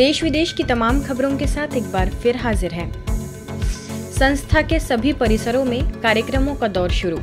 देश विदेश की तमाम खबरों के साथ एक बार फिर हाजिर हैं। संस्था के सभी परिसरों में कार्यक्रमों का दौर शुरू।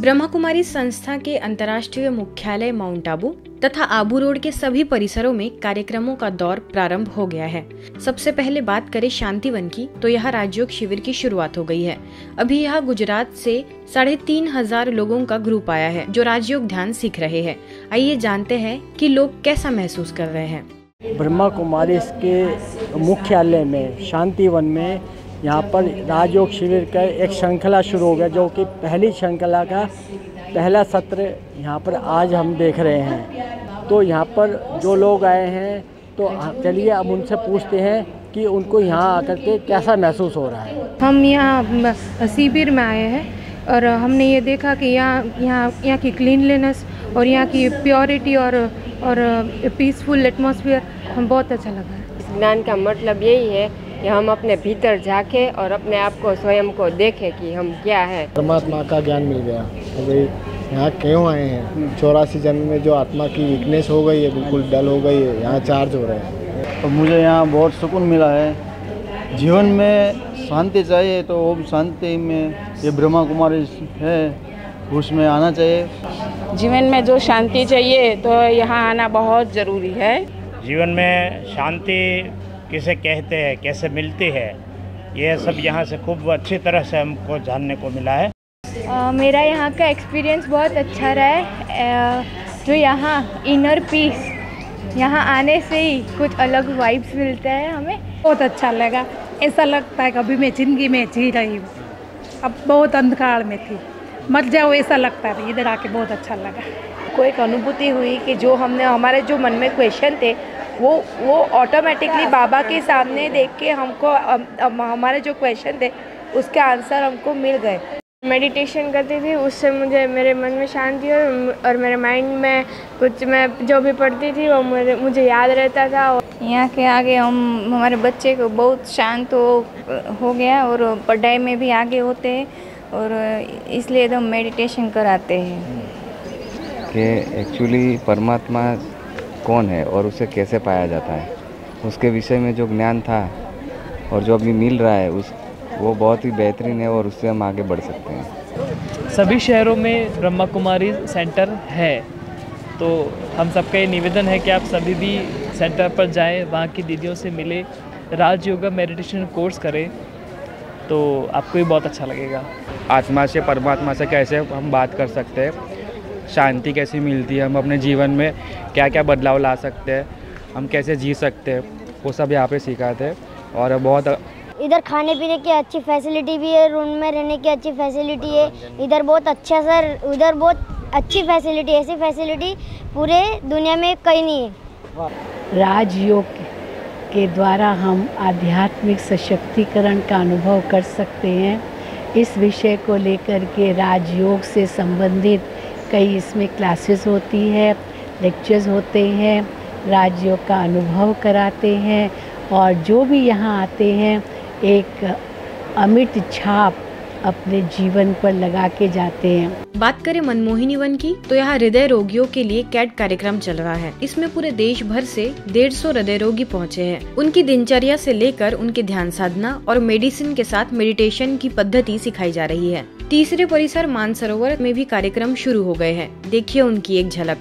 ब्रह्मा कुमारी संस्था के अंतर्राष्ट्रीय मुख्यालय माउंट आबू तथा आबू रोड के सभी परिसरों में कार्यक्रमों का दौर प्रारंभ हो गया है। सबसे पहले बात करें शांतिवन की तो यहाँ राजयोग शिविर की शुरुआत हो गई है। अभी यहाँ गुजरात से साढ़े तीन हज़ार लोगों का ग्रुप आया है, जो राजयोग ध्यान सीख रहे हैं। आइए जानते हैं कि लोग कैसा महसूस कर रहे हैं। ब्रह्मा कुमारी के मुख्यालय में शांतिवन में, यहाँ पर राजयोग शिविर का एक श्रृंखला शुरू हो गया, जो कि पहली श्रृंखला का पहला सत्र यहाँ पर आज हम देख रहे हैं। तो यहाँ पर जो लोग आए हैं तो चलिए अब उनसे पूछते हैं कि उनको यहाँ आकर के कैसा महसूस हो रहा है। हम यहाँ शिविर में आए हैं और हमने ये देखा कि यहाँ यहाँ यहाँ की क्लीनलीनेस और यहाँ की प्योरिटी और और पीसफुल एटमोसफियर हम बहुत अच्छा लगा। इस ज्ञान का मतलब यही है कि हम अपने भीतर झाके और अपने आप को स्वयं को देखें कि हम क्या है। परमात्मा का ज्ञान मिल गया। अभी यहाँ क्यों आए हैं? चौरासी जन्म में जो आत्मा की वीकनेस हो गई है बिल्कुल डल हो गई है यहाँ चार्ज हो रहे हैं। तो मुझे यहाँ बहुत सुकून मिला है। जीवन में शांति चाहिए तो ओम शांति में ये ब्रह्मा कुमारी है उसमें आना चाहिए। जीवन में जो शांति चाहिए तो यहाँ आना बहुत ज़रूरी है। जीवन में शांति किसे कहते हैं कैसे मिलती है ये सब यहाँ से खूब अच्छी तरह से हमको जानने को मिला है। आ, मेरा यहाँ का एक्सपीरियंस बहुत अच्छा रहा है। जो यहाँ इनर पीस यहाँ आने से ही कुछ अलग वाइब्स मिलता है हमें। बहुत अच्छा लगा। ऐसा लगता है कभी मैं ज़िंदगी में जी रही हूँ। अब बहुत अंधकार में थी। मत जाओ ऐसा लगता है इधर आके बहुत अच्छा लगा। को एक अनुभूति हुई कि जो हमने हमारे जो मन में क्वेश्चन थे वो वो ऑटोमेटिकली बाबा के सामने देख के हमको हमारे जो क्वेश्चन थे उसके आंसर हमको मिल गए। मेडिटेशन करती थी उससे मुझे मेरे मन में शांति और, और मेरे माइंड में कुछ मैं जो भी पढ़ती थी वो मुझे मुझे याद रहता था यहाँ के आगे हम हमारे बच्चे को बहुत शांत हो हो गया और पढ़ाई में भी आगे होते हैं। और इसलिए तो मेडिटेशन कराते हैं। कि एक्चुअली परमात्मा कौन है और उसे कैसे पाया जाता है? उसके विषय में जो ज्ञान था और जो अभी मिल रहा है उस वो बहुत ही बेहतरीन है और उससे हम आगे बढ़ सकते हैं। सभी शहरों में ब्रह्मा कुमारी सेंटर है। तो हम सबका ये निवेदन है कि आप सभी भी सेंटर पर जाएँ वहाँ की दीदियों से मिले राज योगा मेडिटेशन कोर्स करें। तो आपको भी बहुत अच्छा लगेगा। आत्मा से परमात्मा से कैसे हम बात कर सकते हैं? शांति कैसी मिलती है? हम अपने जीवन में क्या क्या बदलाव ला सकते हैं? हम कैसे जी सकते हैं? वो सब यहाँ पे सिखाते हैं और बहुत इधर खाने पीने की अच्छी फैसिलिटी भी है रूम में रहने की अच्छी फैसिलिटी है। इधर बहुत अच्छा सर उधर बहुत अच्छी फैसिलिटी ऐसी फैसिलिटी पूरे दुनिया में कहीं नहीं है। राजयोग के द्वारा हम आध्यात्मिक सशक्तिकरण का अनुभव कर सकते हैं। इस विषय को लेकर के राजयोग से संबंधित कई इसमें क्लासेस होती है लेक्चर्स होते हैं, राजयोग का अनुभव कराते हैं और जो भी यहाँ आते हैं, एक अमिट छाप अपने जीवन पर लगा के जाते हैं। बात करें मनमोहिनी वन की तो यहाँ हृदय रोगियों के लिए कैट कार्यक्रम चल रहा है। इसमें पूरे देश भर से डेढ़ सौ हृदय रोगी पहुँचे हैं। उनकी दिनचर्या से लेकर उनके ध्यान साधना और मेडिसिन के साथ मेडिटेशन की पद्धति सिखाई जा रही है। तीसरे परिसर मानसरोवर में भी कार्यक्रम शुरू हो गए हैं। देखिए उनकी एक झलक।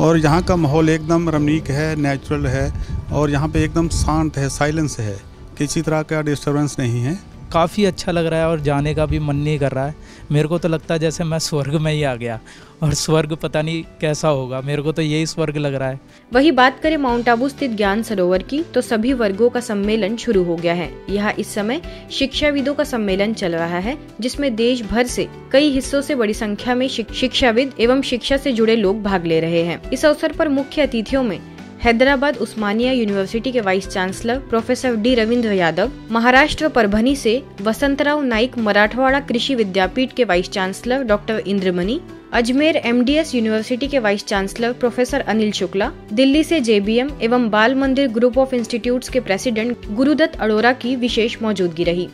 और यहाँ का माहौल एकदम रमणीक है नेचुरल है और यहाँ पे एकदम शांत है साइलेंस है। किसी तरह का डिस्टरबेंस नहीं है। काफ़ी अच्छा लग रहा है और जाने का भी मन नहीं कर रहा है। मेरे को तो लगता है जैसे मैं स्वर्ग में ही आ गया और स्वर्ग पता नहीं कैसा होगा। मेरे को तो यही स्वर्ग लग रहा है। वही बात करें माउंट आबू स्थित ज्ञान सरोवर की तो सभी वर्गों का सम्मेलन शुरू हो गया है। यहाँ इस समय शिक्षाविदों का सम्मेलन चल रहा है, जिसमें देश भर से कई हिस्सों से बड़ी संख्या में शिक्षाविद एवं शिक्षा से जुड़े लोग भाग ले रहे हैं। इस अवसर पर मुख्य अतिथियों में हैदराबाद उस्मानिया यूनिवर्सिटी के vice chancellor professor D Ravindra Yadav Maharashtra Parbhani से वसंतराव नाइक मराठवाड़ा कृषि विद्यापीठ के vice chancellor doctor Indramani Ajmer MDS university के vice chancellor professor Anil Shukla Delhi से जेबीएम एवं Bal Mandir group of institutes के प्रेसिडेंट गुरुदत्त अरोरा की विशेष मौजूदगी रही।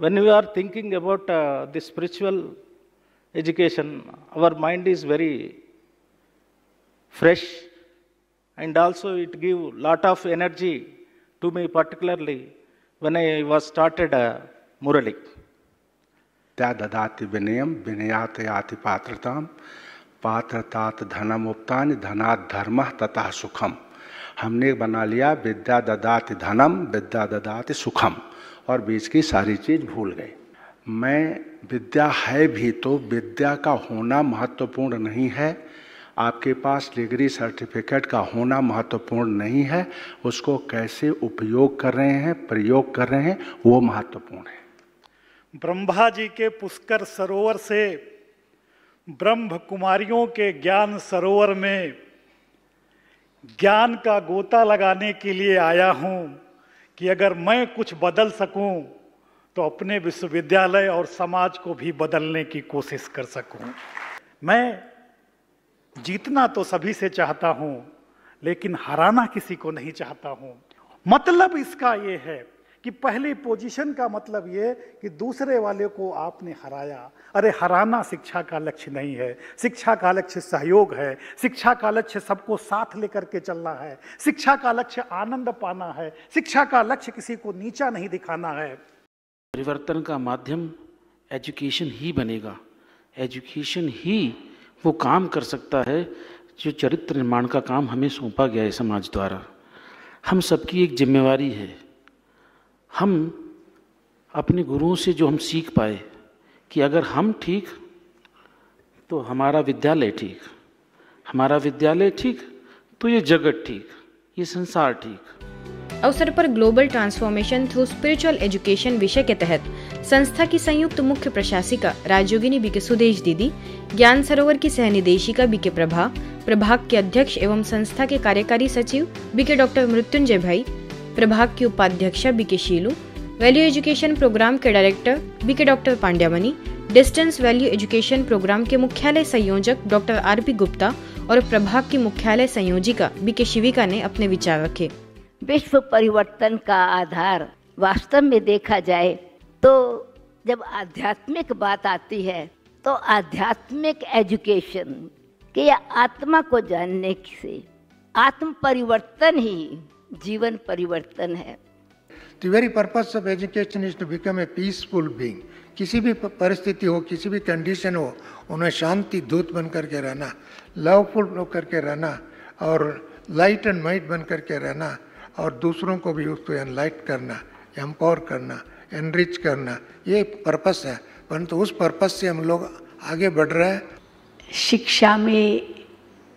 When we are thinking about uh, the spiritual education, our mind is very fresh and also it give lot of energy to me particularly when I was started uh, Murali. त्या ददाति विनयम विनयात याति पात्रताम पात्रतात धनम उपतान धनात धर्म तथा सुखम हमने बना लिया विद्या ददाति धनम विद्या ददाति सुखम और बीच की सारी चीज़ भूल गए मैं विद्या है भी तो विद्या का होना महत्वपूर्ण नहीं है आपके पास डिग्री सर्टिफिकेट का होना महत्वपूर्ण नहीं है, उसको कैसे उपयोग कर रहे हैं, प्रयोग कर रहे हैं, वो महत्वपूर्ण है। ब्रह्मा जी के पुष्कर सरोवर से, ब्रह्म कुमारियों के ज्ञान सरोवर में, ज्ञान का गोता लगाने के लिए आया हूँ कि अगर मैं कुछ बदल सकूँ तो अपने विश्वविद्यालय और समाज को भी बदलने की कोशिश कर सकूँ। मैं जीतना तो सभी से चाहता हूँ, लेकिन हराना किसी को नहीं चाहता हूँ। मतलब इसका ये है कि पहली पोजीशन का मतलब ये कि दूसरे वाले को आपने हराया। अरे, हराना शिक्षा का लक्ष्य नहीं है। शिक्षा का लक्ष्य सहयोग है। शिक्षा का लक्ष्य सबको साथ लेकर के चलना है। शिक्षा का लक्ष्य आनंद पाना है। शिक्षा का लक्ष्य किसी को नीचा नहीं दिखाना है। परिवर्तन का माध्यम एजुकेशन ही बनेगा। एजुकेशन ही वो काम कर सकता है जो चरित्र निर्माण का काम हमें सौंपा गया है समाज द्वारा। हम सबकी एक जिम्मेवारी है। हम अपने गुरुओं से जो हम सीख पाए कि अगर हम ठीक तो हमारा विद्यालय ठीक। हमारा विद्यालय ठीक तो ये जगत ठीक, ये संसार ठीक। अवसर पर global transformation through spiritual education विषय के तहत संस्था की संयुक्त मुख्य प्रशासिका राजयोगिनी बी के सुदेश दीदी, ज्ञान सरोवर की सहनिदेशिका बी के प्रभा, प्रभाग के अध्यक्ष एवं संस्था के कार्यकारी सचिव बीके डॉक्टर मृत्युंजय भाई, प्रभाग की उपाध्यक्षा B K Sheelu, value education programme के director B K doctor Pandyamani, distance value education programme के मुख्यालय संयोजक डॉक्टर आर पी गुप्ता और प्रभाग की मुख्यालय संयोजिका बी के शिविका ने अपने विचार रखे। विश्व परिवर्तन का आधार वास्तव में देखा जाए तो जब आध्यात्मिक बात आती है तो आध्यात्मिक एजुकेशन के आत्मा को जानने से आत्म परिवर्तन ही जीवन परिवर्तन है The very purpose of education is to become a peaceful being. किसी भी परिस्थिति हो, किसी भी कंडीशन हो, उन्हें शांति दूत बन करके रहना लवफुल होकर करके रहना, और लाइट एंड माइट बन करके रहना, और दूसरों को भी उसको एनलाइट करना एम्पावर करना एनरिच करना ये पर्पस है। परंतु उस पर्पस से हम लोग आगे बढ़ रहे हैं। शिक्षा में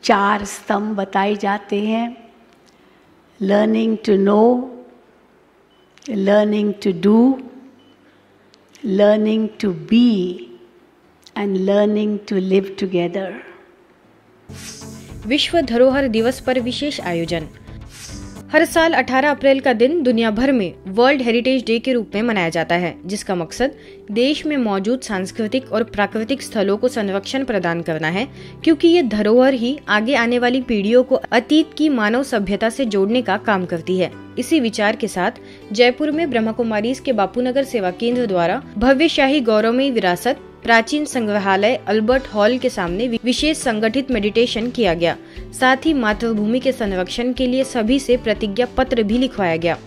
चार स्तंभ बताए जाते हैं। Learning to know learning to do learning to be and learning to live together. विश्व धरोहर दिवस पर विशेष आयोजन। हर साल 18 अप्रैल का दिन दुनिया भर में वर्ल्ड हेरिटेज डे के रूप में मनाया जाता है, जिसका मकसद देश में मौजूद सांस्कृतिक और प्राकृतिक स्थलों को संरक्षण प्रदान करना है, क्योंकि ये धरोहर ही आगे आने वाली पीढ़ियों को अतीत की मानव सभ्यता से जोड़ने का काम करती है। इसी विचार के साथ जयपुर में ब्रह्मा कुमारी के बापूनगर सेवा केंद्र द्वारा भव्य शाही गौरवमयी विरासत, प्राचीन संग्रहालय अल्बर्ट हॉल के सामने विशेष संगठित मेडिटेशन किया गया। साथ ही मातृभूमि के संरक्षण के लिए सभी से प्रतिज्ञा पत्र भी लिखवाया गया।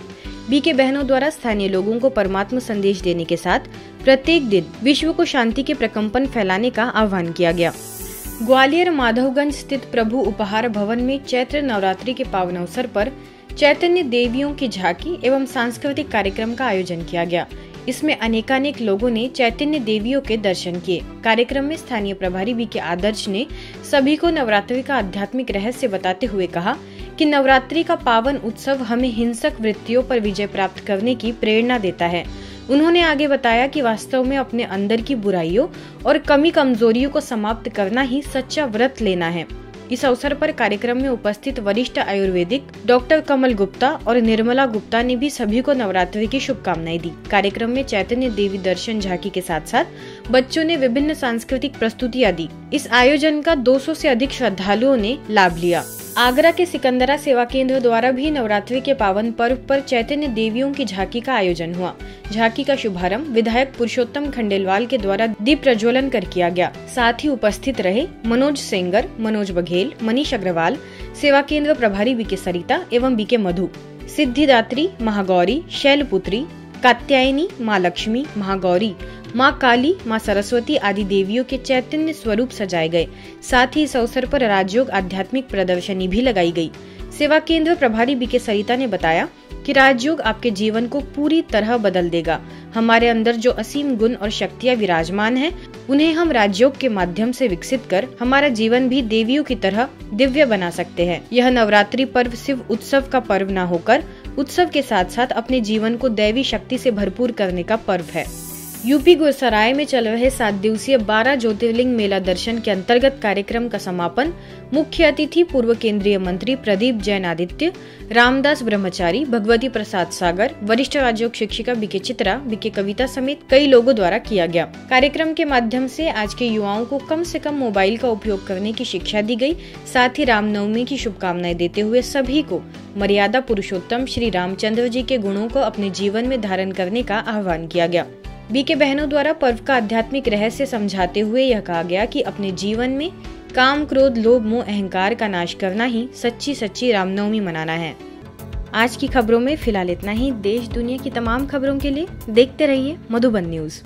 बी के बहनों द्वारा स्थानीय लोगों को परमात्मा संदेश देने के साथ प्रत्येक दिन विश्व को शांति के प्रकम्पन फैलाने का आह्वान किया गया। ग्वालियर माधवगंज स्थित प्रभु उपहार भवन में चैत्र नवरात्रि के पावन अवसर पर चैतन्य देवियों की झांकी एवं सांस्कृतिक कार्यक्रम का आयोजन किया गया। इसमें अनेकानेक लोगों ने चैतन्य देवियों के दर्शन किए। कार्यक्रम में स्थानीय प्रभारी बी के आदर्श ने सभी को नवरात्रि का आध्यात्मिक रहस्य बताते हुए कहा कि नवरात्रि का पावन उत्सव हमें हिंसक वृत्तियों पर विजय प्राप्त करने की प्रेरणा देता है। उन्होंने आगे बताया कि वास्तव में अपने अंदर की बुराइयों और कमी कमजोरियों को समाप्त करना ही सच्चा व्रत लेना है। इस अवसर पर कार्यक्रम में उपस्थित वरिष्ठ आयुर्वेदिक डॉक्टर कमल गुप्ता और निर्मला गुप्ता ने भी सभी को नवरात्रि की शुभकामनाएँ दी। कार्यक्रम में चैतन्य देवी दर्शन झांकी के साथ साथ बच्चों ने विभिन्न सांस्कृतिक प्रस्तुतियाँ दी। इस आयोजन का 200 से अधिक श्रद्धालुओं ने लाभ लिया। आगरा के सिकंदरा सेवा केंद्र द्वारा भी नवरात्रि के पावन पर्व पर चैतन्य देवियों की झांकी का आयोजन हुआ। झांकी का शुभारंभ विधायक पुरुषोत्तम खंडेलवाल के द्वारा दीप प्रज्वलन कर किया गया। साथ ही उपस्थित रहे मनोज सेंगर, मनोज बघेल, मनीष अग्रवाल, सेवा केंद्र प्रभारी बीके सरिता एवं बीके मधु। सिद्धिदात्री महागौरी, शैलपुत्री कात्यायनी माँ लक्ष्मी माँ महागौरी माँ काली माँ सरस्वती आदि देवियों के चैतन्य स्वरूप सजाए गए। साथ ही इस अवसर पर राजयोग आध्यात्मिक प्रदर्शनी भी लगाई गई। सेवा केंद्र प्रभारी बीके सरिता ने बताया कि राजयोग आपके जीवन को पूरी तरह बदल देगा। हमारे अंदर जो असीम गुण और शक्तियाँ विराजमान हैं, उन्हें हम राजयोग के माध्यम से विकसित कर हमारा जीवन भी देवियों की तरह दिव्य बना सकते हैं। यह नवरात्रि पर्व सिर्फ़ उत्सव का पर्व न होकर उत्सव के साथ साथ अपने जीवन को दैवी शक्ति से भरपूर करने का पर्व है। यूपी गुरसराय में चल रहे सात दिवसीय बारह ज्योतिर्लिंग मेला दर्शन के अंतर्गत कार्यक्रम का समापन मुख्य अतिथि पूर्व केंद्रीय मंत्री प्रदीप जैन आदित्य, रामदास ब्रह्मचारी, भगवती प्रसाद सागर, वरिष्ठ राजयोग शिक्षिका बीके चित्रा, बीके कविता समेत कई लोगों द्वारा किया गया। कार्यक्रम के माध्यम से आज के युवाओं को कम से कम मोबाइल का उपयोग करने की शिक्षा दी गई, साथ ही रामनवमी की शुभकामनाएँ देते हुए सभी को मर्यादा पुरुषोत्तम श्री रामचंद्र जी के गुणों को अपने जीवन में धारण करने का आह्वान किया गया। बीके बहनों द्वारा पर्व का आध्यात्मिक रहस्य समझाते हुए यह कहा गया कि अपने जीवन में काम, क्रोध, लोभ, मोह, अहंकार का नाश करना ही सच्ची सच्ची रामनवमी मनाना है। आज की खबरों में फ़िलहाल इतना ही। देश, दुनिया की तमाम खबरों के लिए देखते रहिए मधुबन न्यूज़।